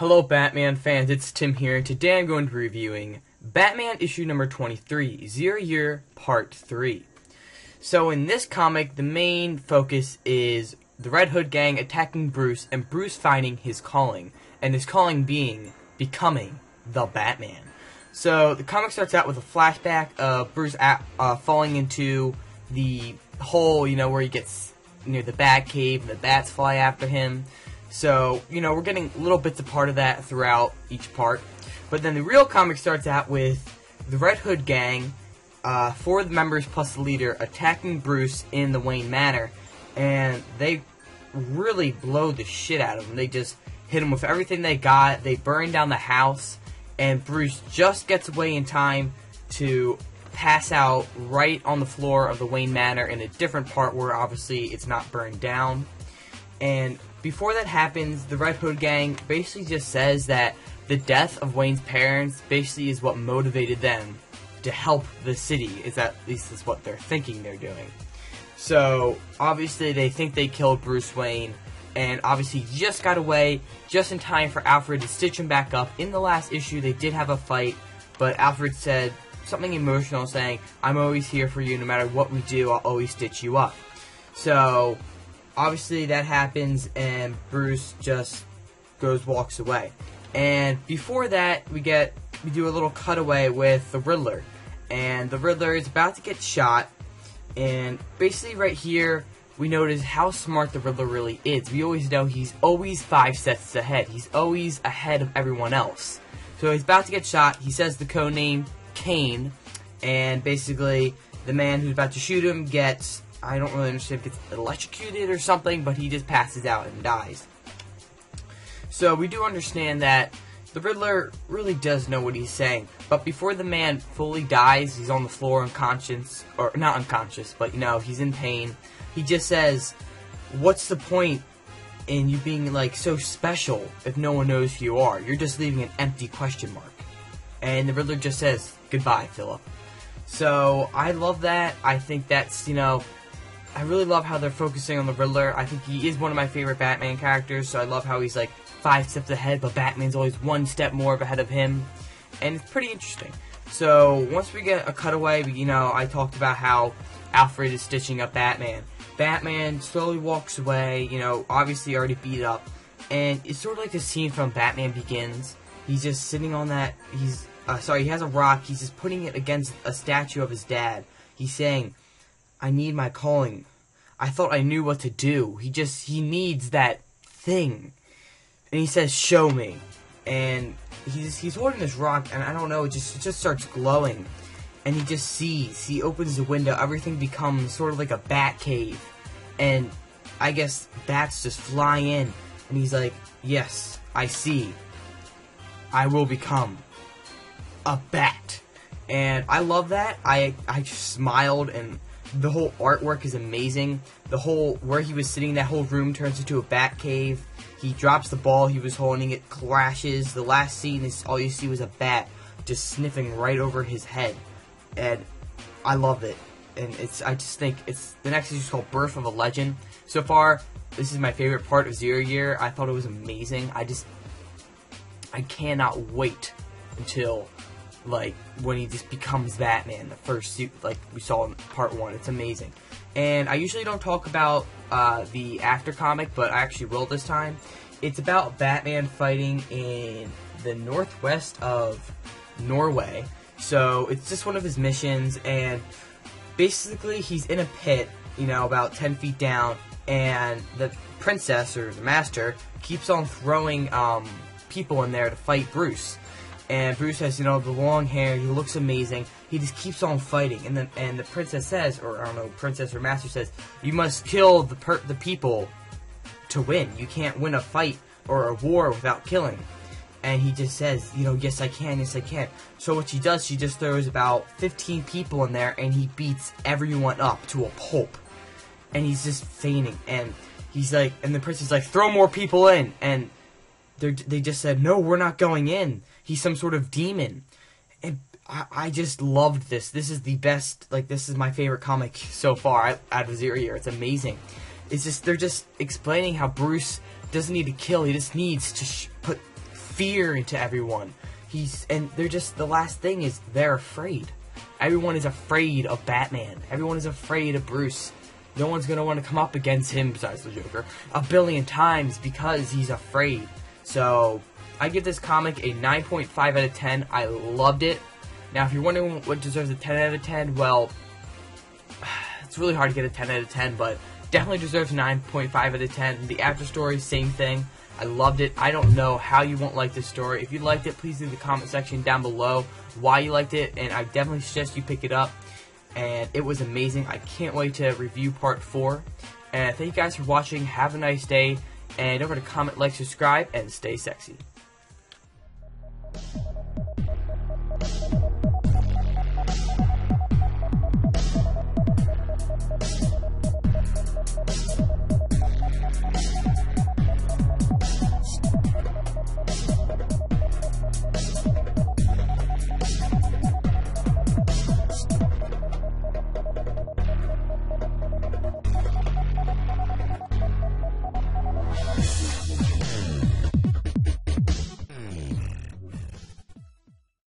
Hello, Batman fans. It's Tim here, and today I'm going to be reviewing Batman issue number 23, Zero Year Part 3. So, in this comic, the main focus is the Red Hood gang attacking Bruce and Bruce finding his calling, and his calling being becoming the Batman. So, the comic starts out with a flashback of Bruce at, uh, falling into the hole, you know, where he gets near the Batcave and the bats fly after him. So, you know, we're getting little bits of part of that throughout each part. But then the real comic starts out with the Red Hood gang, uh, four of the members plus the leader, attacking Bruce in the Wayne Manor. And they really blow the shit out of him. They just hit him with everything they got. They burn down the house. And Bruce just gets away in time to pass out right on the floor of the Wayne Manor in a different part where obviously it's not burned down. And before that happens, the Red Hood gang basically just says that the death of Wayne's parents basically is what motivated them to help the city. Is at least is what they're thinking they're doing. So obviously they think they killed Bruce Wayne, and obviously just got away just in time for Alfred to stitch him back up. In the last issue, they did have a fight, but Alfred said something emotional, saying, "I'm always here for you, no matter what we do. I'll always stitch you up." So obviously that happens and Bruce just goes walks away. And before that, we get we do a little cutaway with the Riddler, and the Riddler is about to get shot. And basically, right here, we notice how smart the Riddler really is. We always know he's always five steps ahead. He's always ahead of everyone else. So he's about to get shot. He says the code name Kane, and basically, the man who's about to shoot him gets I don't really understand if it's electrocuted or something, but he just passes out and dies. So we do understand that the Riddler really does know what he's saying, but before the man fully dies, he's on the floor unconscious, or not unconscious, but you know, he's in pain. He just says, What's the point in you being like so special if no one knows who you are? You're just leaving an empty question mark. And the Riddler just says, Goodbye, Philip. So I love that. I think that's, you know, I really love how they're focusing on the Riddler. I think he is one of my favorite Batman characters, so I love how he's like five steps ahead, but Batman's always one step more of ahead of him, and it's pretty interesting. So once we get a cutaway, you know, I talked about how Alfred is stitching up Batman. Batman slowly walks away, you know, obviously already beat up, and it's sort of like the scene from Batman Begins. He's just sitting on that. He's uh, sorry, he has a rock. He's just putting it against a statue of his dad. He's saying, I need my calling. I thought I knew what to do. He just, he needs that thing. And he says, show me. And he's, he's holding this rock, and I don't know, it just, it just starts glowing. And he just sees, he opens the window, everything becomes sort of like a bat cave. And I guess bats just fly in. And he's like, yes, I see. I will become a bat. And I love that. I, I smiled and the whole artwork is amazing. The whole where he was sitting, that whole room turns into a bat cave. He drops the ball he was holding, it crashes. The last scene is all you see was a bat just sniffing right over his head, and I love it. And it's I just think it's the next issue is called Birth of a Legend. So far, this is my favorite part of Zero Year. I thought it was amazing. I just I cannot wait until like when he just becomes Batman, the first suit like we saw in part one. It's amazing. And I usually don't talk about uh, the after comic, but I actually will this time. It's about Batman fighting in the northwest of Norway. So it's just one of his missions, and basically he's in a pit, you know, about 10 feet down, and the princess or the master keeps on throwing um, people in there to fight Bruce and Bruce has, you know, the long hair. He looks amazing. He just keeps on fighting, and then and the princess says, or I don't know, princess or master says, you must kill the per- the people to win. You can't win a fight or a war without killing. And he just says, you know, yes I can, yes I can. So what she does, she just throws about 15 people in there, and he beats everyone up to a pulp. And he's just fainting, and he's like, and the princess is like, throw more people in, and they just said, no, we're not going in he's some sort of demon. And I, I just loved this. This is the best, like, this is my favorite comic so far out of Zero Year. It's amazing. It's just, they're just explaining how Bruce doesn't need to kill, he just needs to put fear into everyone. He's and they're just the last thing is they're afraid. Everyone is afraid of Batman. Everyone is afraid of Bruce. No one's gonna want to come up against him besides the Joker a billion times because he's afraid. So I give this comic a 9.5 out of 10. I loved it. Now, if you're wondering what deserves a 10 out of 10, well, it's really hard to get a 10 out of 10, but definitely deserves 9.5 out of 10. The after story, same thing. I loved it. I don't know how you won't like this story. If you liked it, please leave the comment section down below why you liked it, and I definitely suggest you pick it up. And it was amazing. I can't wait to review part 4. And thank you guys for watching. Have a nice day. And don't forget to comment, like, subscribe, and stay sexy.